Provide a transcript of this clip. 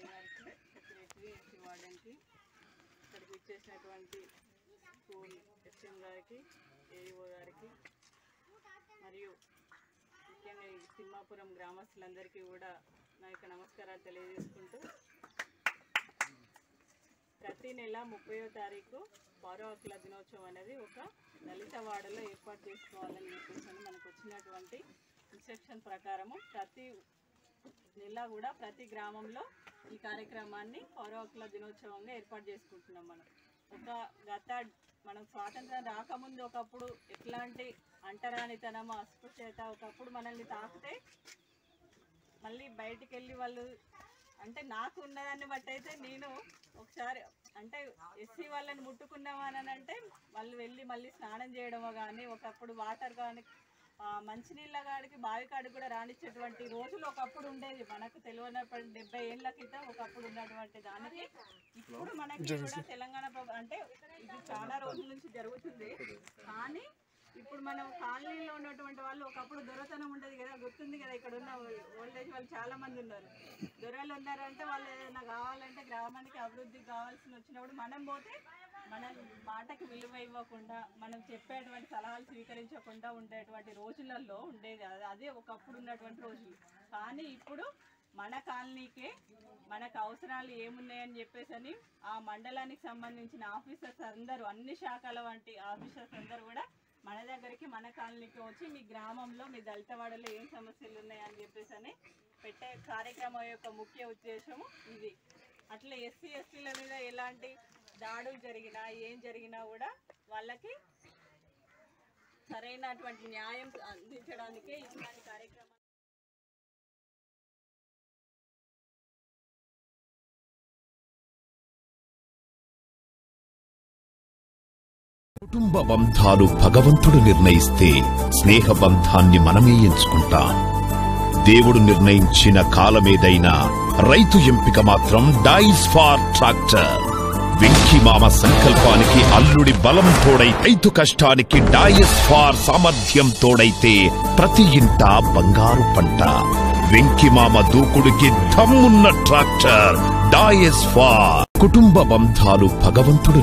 రామయ్య గారికి secretary MC వార్డెన్కి ఇక్కడికి ఇచ్చేసినటువంటి స్కూల్ ఎస్ఎం గారికి ఏఈఓ గారికి మరియు ముఖ్యంగా ఈ సింహాపురం గ్రామస్తులందరికీ కూడా నా యొక్క నమస్కారాలు తెలియజేసుకుంటూ ప్రతి నెల ముప్పయో తారీఖు పౌర హక్కుల దినోత్సవం అనేది ఒక దళిత వాడలో ఏర్పాటు చేసుకోవాలని చెప్పేసి మనకు వచ్చినటువంటి ఇన్స్ట్రక్షన్ ప్రకారము ప్రతి నెల కూడా ప్రతి గ్రామంలో ఈ కార్యక్రమాన్ని పౌరవకుల దినోత్సవంగా ఏర్పాటు చేసుకుంటున్నాం మనం. ఒక గత మనం స్వాతంత్రం రాకముందు ఒకప్పుడు ఎట్లాంటి అంటరానితనం అస్పృశ్యత ఒకప్పుడు మనల్ని తాకితే మళ్ళీ బయటికి వెళ్ళి వాళ్ళు అంటే నాకు ఉన్నదాన్ని బట్టి అయితే నేను ఒకసారి అంటే ఎస్సీ వాళ్ళని ముట్టుకున్నామని అంటే వాళ్ళు వెళ్ళి మళ్ళీ స్నానం చేయడమో కానీ ఒకప్పుడు వాటర్ కానీ మంచినీళ్ళ కాడికి బావి కాడికి కూడా రానిచ్చేటువంటి రోజులు ఒకప్పుడు ఉండేది మనకు తెలియనప్పటి డెబ్బై ఏళ్ళ క్రితం ఒకప్పుడు ఉన్నటువంటి దానికి ఇప్పుడు మనకి కూడా తెలంగాణ అంటే ఇది చాలా రోజుల నుంచి జరుగుతుంది. కానీ ఇప్పుడు మనం కాలనీలో ఉన్నటువంటి వాళ్ళు ఒకప్పుడు దొరతనం ఉండేది కదా గుర్తుంది కదా ఇక్కడ ఉన్న ఓల్డ్ ఏజ్ వాళ్ళు చాలా మంది ఉన్నారు. దొరలు ఉన్నారంటే వాళ్ళు ఏదైనా కావాలంటే గ్రామానికి అభివృద్ధి కావాల్సి వచ్చినప్పుడు మనం పోతే మన మాటకి విలువ ఇవ్వకుండా మనం చెప్పేటువంటి సలహాలు స్వీకరించకుండా ఉండేటువంటి రోజులలో ఉండేది. అది- అదే ఒకప్పుడు ఉన్నటువంటి రోజులు. కానీ ఇప్పుడు మన కాలనీకే మనకు అవసరాలు ఏమున్నాయని చెప్పేసి అని ఆ మండలానికి సంబంధించిన ఆఫీసర్స్ అందరూ అన్ని శాఖల వంటి ఆఫీసర్స్ అందరూ కూడా మన దగ్గరికి మన కాలనీకి వచ్చి మీ గ్రామంలో మీ దళితవాడలో ఏం సమస్యలు ఉన్నాయని చెప్పేసి అని పెట్టే కార్యక్రమం యొక్క ముఖ్య ఉద్దేశము ఇది. అట్లా ఎస్సీ ఎస్టీల మీద ఎలాంటి దాడులు జరిగినా ఏం జరిగినా కూడా వాళ్ళకి సరైనటువంటి న్యాయం అందించడానికే ఇట్లాంటి కార్యక్రమాలు కుటుంబ బంధాలు భగవంతుడు నిర్ణయిస్తే స్నేహ బంధాన్ని మనమే ఎంచుకుంటాం. దేవుడు నిర్ణయించిన కాలమేదైనా రైతు ఎంపిక మాత్రం డైస్ ఫార్ ట్రాక్టర్ వెంకి మామ సంకల్పానికి అల్లుడి బలం తోడై రైతు కష్టానికి డాయస్ ఫార్ సామర్థ్యం తోడైతే ప్రతి ఇంట బంగారు పంట. వెంకి మామ దూకుడికి దమ్మున్న ట్రాక్టర్ డాయస్ ఫార్. కుటుంబ బంధాలు భగవంతుడు